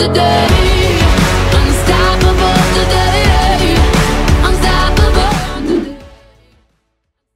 today.